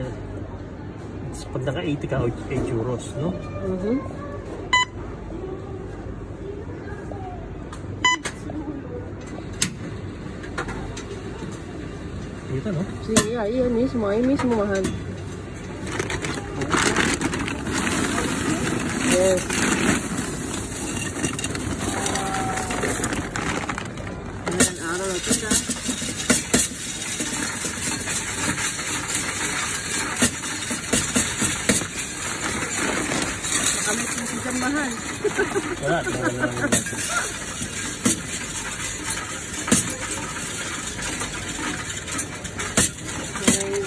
yan. It's, pag naka 80 ka, 8 euros, no? Mhm. Dito, no? Sige, ayun mismo. Ayun mismo, mahal. Yes. Ayan, araw na ito na. Kamit mo si Jan, mahal. Wala, wala lang natin.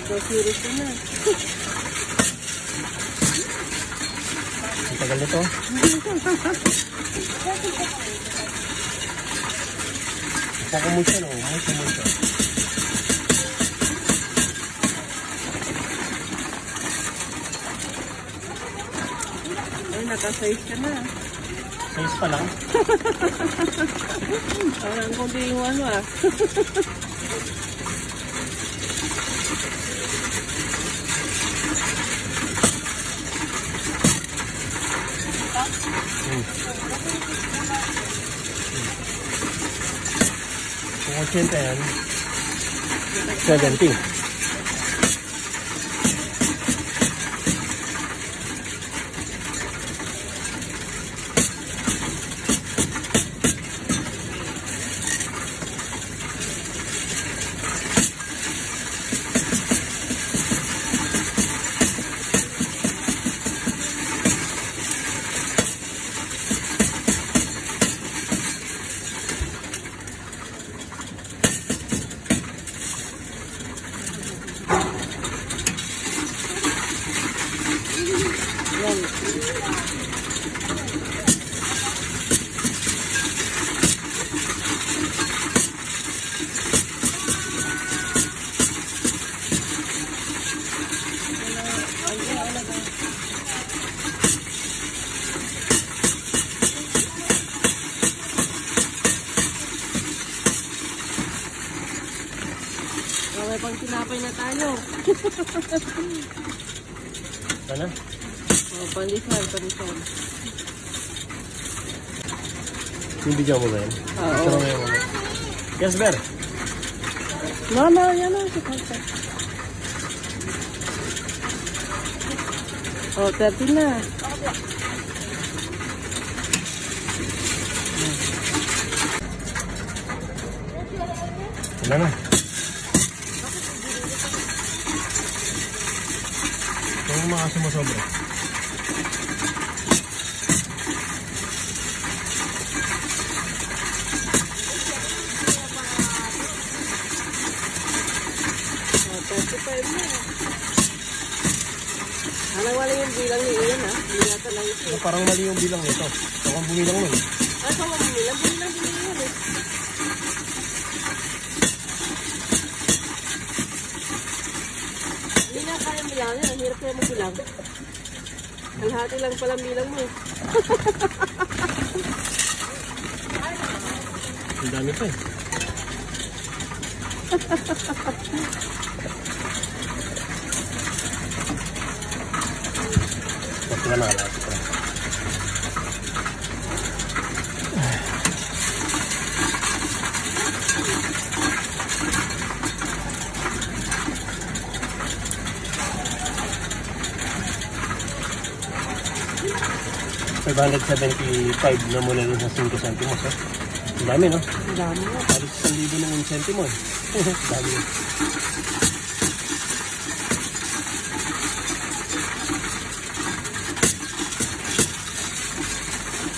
Daw series ko na. Ang tagal nito. Isa ko mo siya, no? Mo siya. Naka-size ka na. Size pa lang. Parang kunti yung ano ah. Kung 80 yan, 70. Yan. Okay, pang tinapay na tayo. Sana? Oh, pandesal, pandesal. Yung bigyan mo ba yan? Oo. Ito na yung ano. Yes, Ber. No, no, yan o. Si Kanta. Oh, 30 na. Wala na. Yung mga sumasobra. 35 na. Alang wala yung bilang ni Ian ha. Yata lang ito. Parang mali yung bilang nito. Ako ang bumilang nun. Ay, sa mga bilang, bilang, bilang yun eh. Na kaya bilang yan. Ang hirap kaya magbilang. Kalahati lang palang bilang mo. Ang dami pa eh. Pati na nakalapit $575 na mula dun sa 5 centimos. Eh. Ang dami, no? Ang dami. Halos 1,000 ng centimo eh. dami.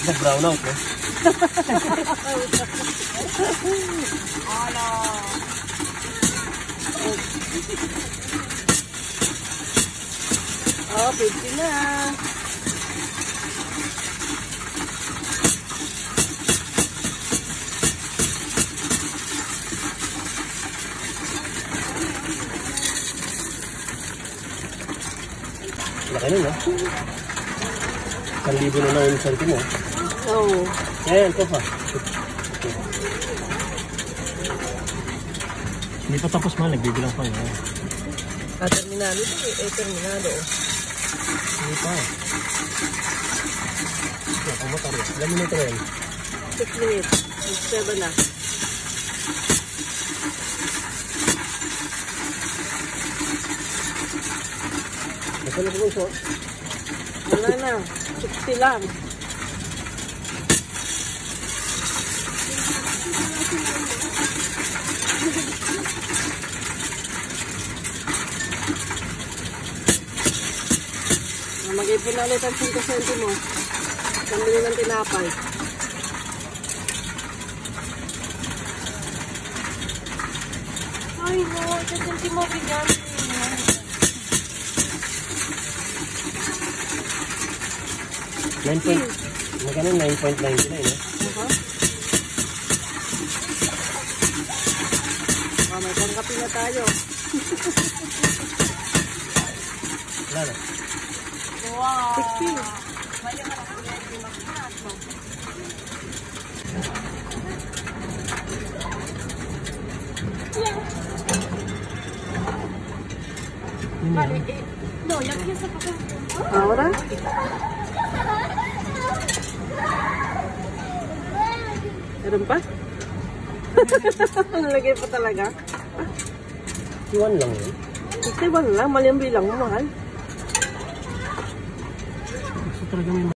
Nag-brown out, eh. Oh, 50 na. Laki nun, no? 1,000 na lang yung centimo. Oh. Ayan, ito pa. Hindi pa tapos man, nagbibilang pa ngayon. Ah, terminado ito eh. Eh, terminado. oh. Hindi pa. Ito, yan. Ilan minuto na yan? 6 minutes. 7 na. Masalo ko so. Wala na. 60 lang. Ah, Mag-ipon na ulit ang 5 centimo. Pambili ng tinapay. Ay, no. Ito centimo bigyan. Nine point. Magkano? 9.99 eh. Ah, may pangkapi tayo. Na. Wow. 16. Vale, eh, no, ya empieza a pasar. Ahora? Meron pa? Nalagay pa talaga? Iwan lang yun. 61 lang, mali ang bilang mo, mahal. Gusto talaga may